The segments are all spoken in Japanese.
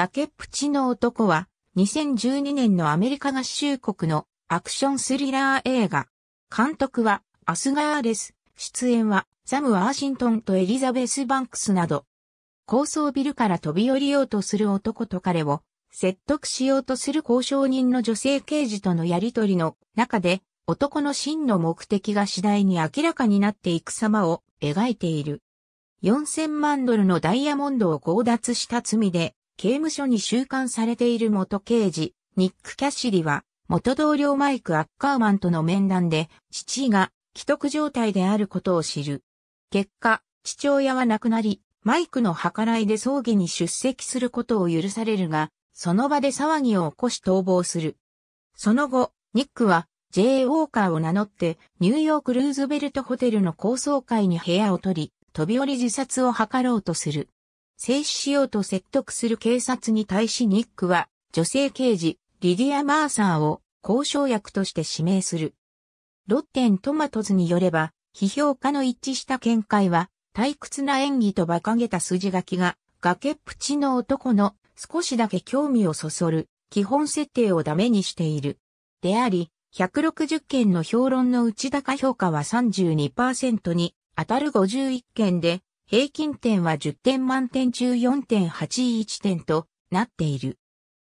崖っぷちの男は、2012年のアメリカ合衆国のアクションスリラー映画。監督は、アスガーレス。出演は、ザム・ワーシントンとエリザベス・バンクスなど。高層ビルから飛び降りようとする男と彼を説得しようとする交渉人の女性刑事とのやりとりの中で男の真の目的が次第に明らかになっていく様を描いている。4000万ドルのダイヤモンドを強奪した罪で刑務所に収監されている元刑事、ニック・キャッシリは元同僚マイク・アッカーマンとの面談で父が既得状態であることを知る。結果、父親は亡くなり、マイクの計らいで葬儀に出席することを許されるが、その場で騒ぎを起こし逃亡する。その後、ニックは J. ウォーカーを名乗ってニューヨークルーズベルトホテルの高層階に部屋を取り、飛び降り自殺を図ろうとする。静止しようと説得する警察に対しニックは女性刑事リディア・マーサーを交渉役として指名する。ロッテントマトズによれば、批評家の一致した見解は、退屈な演技と馬鹿げた筋書きが、崖っぷちの男の少しだけ興味をそそる基本設定をダメにしている。であり、160件の評論の内高評価は32%に当たる51件で、平均点は10点満点中4.81点となっている。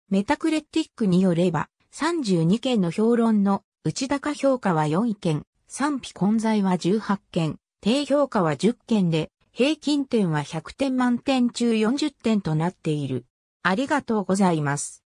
メタクレティックによれば、32件の評論の内高評価は4件、賛否混在は18件、低評価は10件で、平均点は100点満点中40点となっている。ありがとうございます。